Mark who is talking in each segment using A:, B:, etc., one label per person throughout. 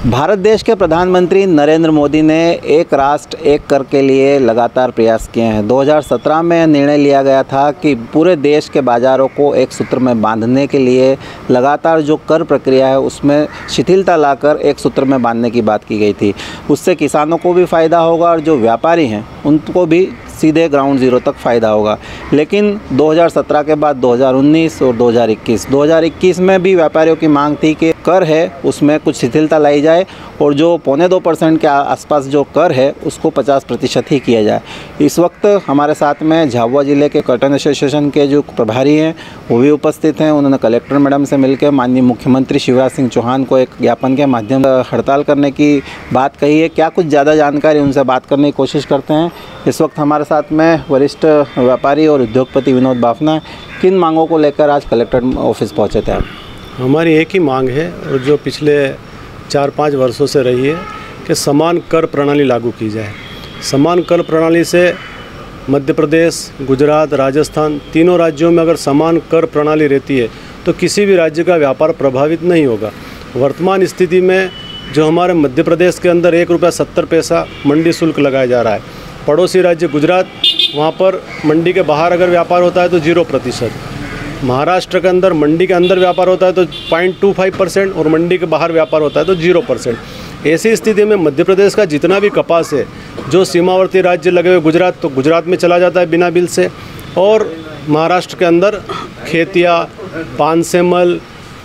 A: भारत देश के प्रधानमंत्री नरेंद्र मोदी ने एक राष्ट्र एक कर के लिए लगातार प्रयास किए हैं। 2017 में निर्णय लिया गया था कि पूरे देश के बाज़ारों को एक सूत्र में बांधने के लिए लगातार जो कर प्रक्रिया है, उसमें शिथिलता लाकर एक सूत्र में बांधने की बात की गई थी। उससे किसानों को भी फ़ायदा होगा और जो व्यापारी हैं, उनको भी सीधे ग्राउंड ज़ीरो तक फ़ायदा होगा। लेकिन 2017 के बाद 2019 और 2021 2021 में भी व्यापारियों की मांग थी कि कर है, उसमें कुछ शिथिलता लाई जाए और जो पौने दो परसेंट के आसपास जो कर है, उसको 50 प्रतिशत ही किया जाए। इस वक्त हमारे साथ में झाबुआ ज़िले के कॉटन एसोसिएशन के जो प्रभारी हैं, वो भी उपस्थित हैं। उन्होंने कलेक्टर मैडम से मिलकर माननीय मुख्यमंत्री शिवराज सिंह चौहान को एक ज्ञापन के माध्यम से हड़ताल करने की बात कही है। क्या कुछ ज़्यादा जानकारी उनसे बात करने की कोशिश करते हैं? इस वक्त हमारे साथ में वरिष्ठ व्यापारी और उद्योगपति विनोद बाफना किन मांगों को लेकर आज कलेक्टर ऑफ़िस पहुँचे थे
B: हमारी एक ही मांग है और जो पिछले चार पाँच वर्षों से रही है कि समान कर प्रणाली लागू की जाए। समान कर प्रणाली से मध्य प्रदेश, गुजरात, राजस्थान तीनों राज्यों में अगर समान कर प्रणाली रहती है तो किसी भी राज्य का व्यापार प्रभावित नहीं होगा। वर्तमान स्थिति में जो हमारे मध्य प्रदेश के अंदर एक रुपया सत्तर पैसा मंडी शुल्क लगाया जा रहा है। पड़ोसी राज्य गुजरात, वहाँ पर मंडी के बाहर अगर व्यापार होता है तो ज़ीरो प्रतिशत। महाराष्ट्र के अंदर मंडी के अंदर व्यापार होता है तो पॉइंट टू फाइव परसेंट और मंडी के बाहर व्यापार होता है तो ज़ीरो परसेंट। ऐसी स्थिति में मध्य प्रदेश का जितना भी कपास है, जो सीमावर्ती राज्य लगे हुए गुजरात तो गुजरात में चला जाता है बिना बिल से। और महाराष्ट्र के अंदर खेतिया, पानसेमल,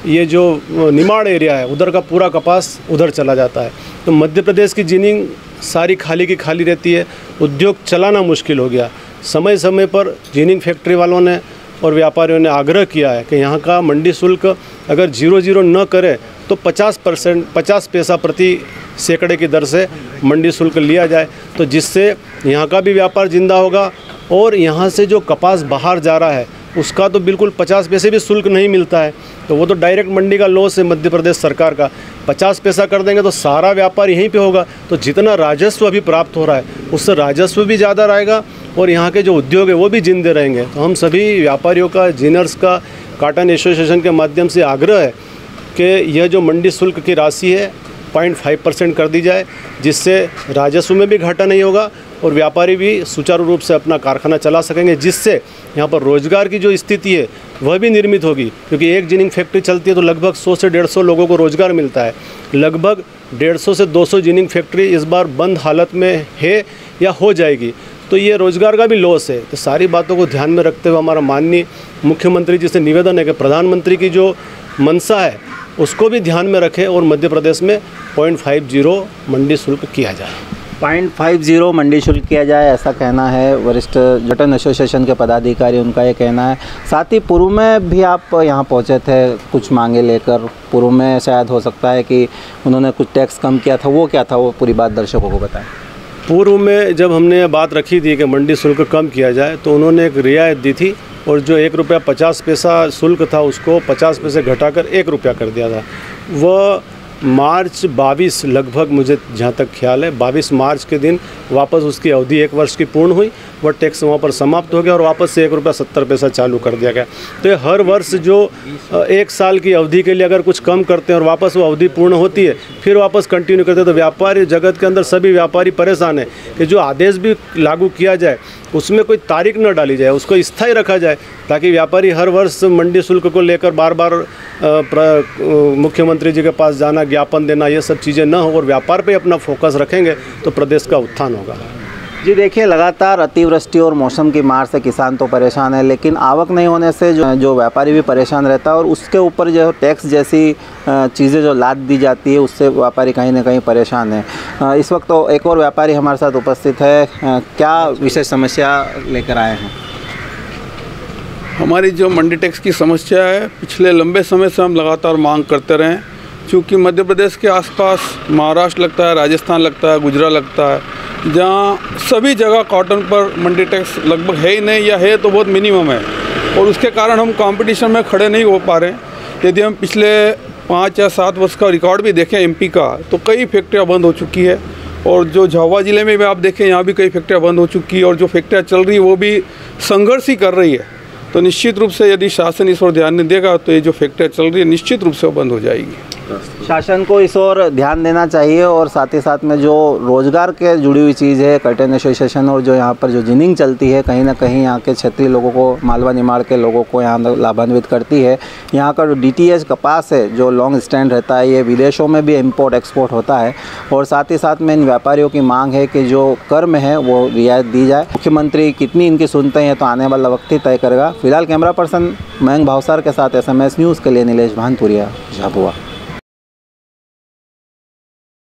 B: ये जो निमाड़ एरिया है, उधर का पूरा कपास उधर चला जाता है। तो मध्य प्रदेश की जिनिंग सारी खाली की खाली रहती है। उद्योग चलाना मुश्किल हो गया। समय समय पर जिनिंग फैक्ट्री वालों ने और व्यापारियों ने आग्रह किया है कि यहाँ का मंडी शुल्क अगर ज़ीरो ज़ीरो न करे तो 50 परसेंट, पचास पैसा प्रति सैकड़े की दर से मंडी शुल्क लिया जाए। तो जिससे यहाँ का भी व्यापार ज़िंदा होगा और यहाँ से जो कपास बाहर जा रहा है, उसका तो बिल्कुल पचास पैसे भी शुल्क नहीं मिलता है। तो वो तो डायरेक्ट मंडी का लॉस है मध्य प्रदेश सरकार का। पचास पैसा कर देंगे तो सारा व्यापार यहीं पे होगा। तो जितना राजस्व अभी प्राप्त हो रहा है, उससे राजस्व भी ज़्यादा रहेगा और यहाँ के जो उद्योग है, वो भी जिंदे रहेंगे। तो हम सभी व्यापारियों का, जीनर्स का, काटन एसोसिएशन के माध्यम से आग्रह है कि यह जो मंडी शुल्क की राशि है, पॉइंट फाइव परसेंट कर दी जाए, जिससे राजस्व में भी घाटा नहीं होगा और व्यापारी भी सुचारू रूप से अपना कारखाना चला सकेंगे, जिससे यहाँ पर रोज़गार की जो स्थिति है, वह भी निर्मित होगी। क्योंकि एक जिनिंग फैक्ट्री चलती है तो लगभग 100 से 150 लोगों को रोज़गार मिलता है। लगभग 150 से 200 जिनिंग फैक्ट्री इस बार बंद हालत में है या हो जाएगी। तो ये रोज़गार का भी लॉस है। तो सारी बातों को ध्यान में रखते हुए हमारा माननीय मुख्यमंत्री जी से निवेदन है कि प्रधानमंत्री की जो मनसा है, उसको भी ध्यान में रखें और मध्य प्रदेश में पॉइंट फाइव ज़ीरो मंडी शुल्क किया जाए।
A: पॉइंट फाइव ज़ीरो मंडी शुल्क किया जाए, ऐसा कहना है वरिष्ठ जटन एसोसिएशन के पदाधिकारी, उनका ये कहना है। साथ ही पूर्व में भी आप यहाँ पहुँचे थे, कुछ मांगे लेकर। पूर्व में शायद हो सकता है कि उन्होंने कुछ टैक्स कम किया था, वो क्या था? वो पूरी बात दर्शकों को बताएँ।
B: पूर्व में जब हमने बात रखी थी कि मंडी शुल्क कम किया जाए तो उन्होंने एक रियायत दी थी और जो एक रुपया पचास पैसा शुल्क था, उसको पचास पैसे घटाकर एक रुपया कर दिया था। वह मार्च 22 लगभग मुझे जहाँ तक ख्याल है 22 मार्च के दिन वापस उसकी अवधि एक वर्ष की पूर्ण हुई, वह टैक्स वहाँ पर समाप्त हो गया और वापस से एक रुपया सत्तर पैसा चालू कर दिया गया। तो हर वर्ष जो एक साल की अवधि के लिए अगर कुछ कम करते हैं और वापस वो अवधि पूर्ण होती है, फिर वापस कंटिन्यू करते हैं तो व्यापारी जगत के अंदर सभी व्यापारी परेशान है कि जो आदेश भी लागू किया जाए उसमें कोई तारीख न डाली जाए, उसको स्थायी रखा जाए, ताकि व्यापारी हर वर्ष मंडी शुल्क को लेकर बार बार मुख्यमंत्री जी के पास जाना, ज्ञापन देना, ये सब चीज़ें न हो और व्यापार पर अपना फोकस रखेंगे तो प्रदेश का उत्थान होगा।
A: जी देखिए, लगातार अतिवृष्टि और मौसम की मार से किसान तो परेशान है, लेकिन आवक नहीं होने से जो जो व्यापारी भी परेशान रहता है और उसके ऊपर जो टैक्स जैसी चीज़ें जो लाद दी जाती है, उससे व्यापारी कहीं ना कहीं परेशान है। इस वक्त तो एक और व्यापारी हमारे साथ उपस्थित है। क्या विशेष समस्या लेकर आए हैं?
C: हमारी जो मंडी टैक्स की समस्या है, पिछले लंबे समय से हम लगातार मांग करते रहें चूँकि मध्य प्रदेश के आसपास महाराष्ट्र लगता है, राजस्थान लगता है, गुजरात लगता है जहाँ सभी जगह कॉटन पर मंडी टैक्स लगभग है ही नहीं, या है तो बहुत मिनिमम है। और उसके कारण हम कंपटीशन में खड़े नहीं हो पा रहे हैं। यदि हम पिछले पाँच या सात वर्ष का रिकॉर्ड भी देखें एमपी का तो कई फैक्ट्रियाँ बंद हो चुकी है। और जो झावा ज़िले में भी आप देखें, यहाँ भी कई फैक्ट्रियाँ बंद हो चुकी है। और जो फैक्ट्रियाँ चल रही है, वो भी संघर्ष ही कर रही है। तो निश्चित रूप से यदि शासन इस ओर ध्यान नहीं देगा तो ये जो फैक्ट्रियाँ चल रही है, निश्चित रूप से वो बंद हो जाएगी।
A: शासन को इस ओर ध्यान देना चाहिए और साथ ही साथ में जो रोज़गार के जुड़ी हुई चीज़ है कर्टन एसोसिएशन और जो यहाँ पर जो जिनिंग चलती है, कहीं ना कहीं यहाँ के क्षेत्रीय लोगों को, मालवा निमाड़ के लोगों को यहाँ लाभान्वित करती है। यहाँ का जो डी कपास है, जो लॉन्ग स्टैंड रहता है, ये विदेशों में भी इम्पोर्ट एक्सपोर्ट होता है। और साथ ही साथ में इन व्यापारियों की मांग है कि जो कर्म है, वो रियायत दी जाए। मुख्यमंत्री कितनी इनकी सुनते हैं तो आने वाला वक्त ही तय करेगा। फ़िलहाल कैमरा पर्सन मयंक भावसार के साथ एसएमएस न्यूज़ के लिए नीलेष भानपुरिया झाबुआ।